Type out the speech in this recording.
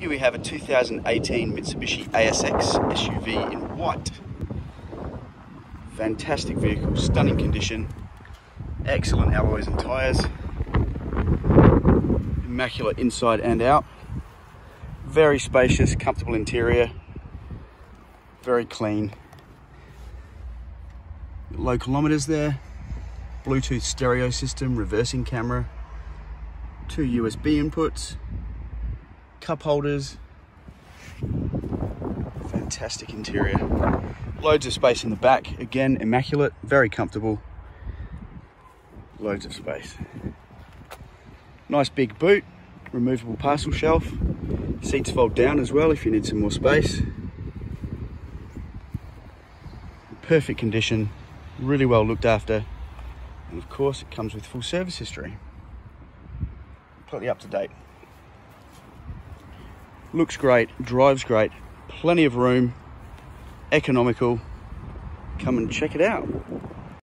Here we have a 2018 Mitsubishi ASX SUV in white. Fantastic vehicle, stunning condition, excellent alloys and tyres, immaculate inside and out, very spacious, comfortable interior, very clean. Low kilometers there, Bluetooth stereo system, reversing camera, two USB inputs, cup holders, fantastic interior. Loads of space in the back, again, immaculate, very comfortable. Loads of space. Nice big boot, removable parcel shelf. Seats fold down as well if you need some more space. Perfect condition, really well looked after. And of course, it comes with full service history. Completely up to date. Looks great, drives great, plenty of room, economical. Come and check it out.